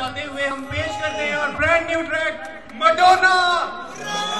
दर्शाते हुए हम पेश करते हैं और ब्रांड न्यू ट्रैक मडोना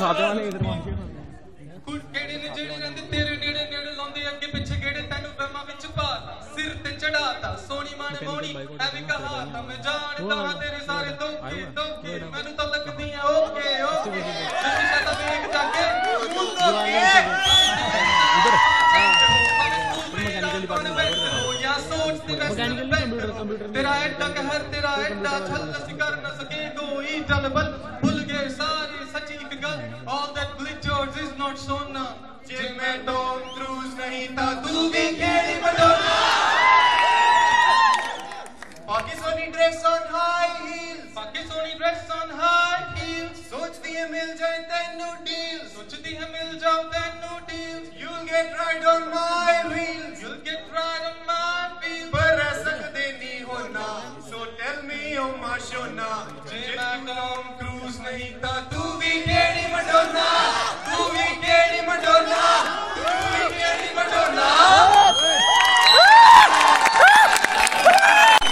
इधर साथ वाले इधर मांगे ਕੁੜ ਕਿਹੜੇ ਨੇ ਜਿਹੜੇ ਰਹਿੰਦੇ ਤੇਰੇ ਨੇੜੇ ਨੇੜੇ ਲਾਉਂਦੇ ਅੱਗੇ ਪਿੱਛੇ ਕਿਹੜੇ ਤੈਨੂੰ ਬ੍ਰਹਮਾ ਵਿੱਚ ਪਾਤਾ ਸਿਰ ਤੇ ਚੜਾਤਾ ਸੋਹਣੀ ਮਨ ਮੋਣੀ ਐਵੇਂ ਕਹਾਤਾ ਮੈਂ ਜਾਣਦਾ ਹਾਂ ਤੇਰੇ ਸਾਰੇ ਧੋਖੇ ਧੋਖੇ ਮੈਨੂੰ ਤਾਂ ਲੱਗਦੀਆਂ ਓਕੇ ਓਕੇ ਜਿਸ ਤਾਂ ਵੇਖ ਜਾ ਕੇ ਮੂੰਹ ਤੋਂ या सोचते Mechanically computer- computer में- तेरा एड्डा कहर तेरा एड्डा छल ਅਸੀਂ ਕਰ ਨਾ ਸਕੇ ਕੋਈ Many breaths on high heels. सोचती है मिल जाए then no deal. सोचती है मिल जाओ then no deal. You'll get right on my wheels. You'll get right on my wheels. पर सकते नहीं हो ना. So tell me oh माशो ना. जितना टॉम क्रूज नहीं था तू भी केडी मडोना.